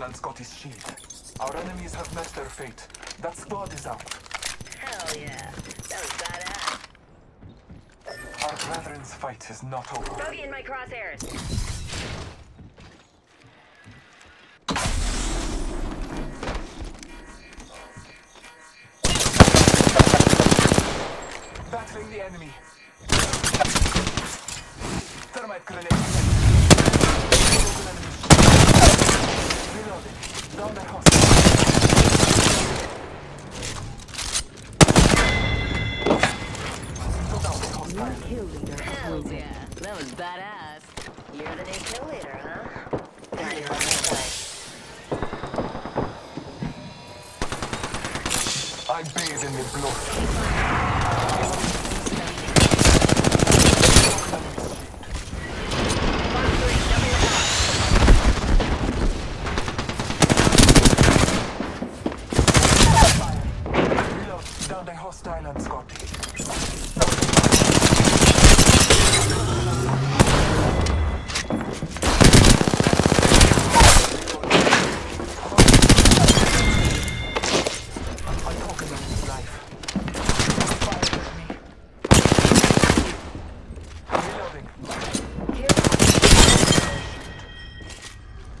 Vigilance got his shield. Our enemies have met their fate. That squad is out. Hell yeah. That was badass. Our brethren's fight is not over. Bogey in my crosshairs. Battling the enemy. Thermite grenade. I bathe in the blood. Hostile on Scotty.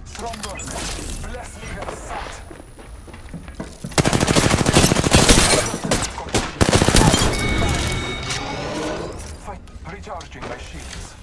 Strong work. Bless me that sat. charging my shields.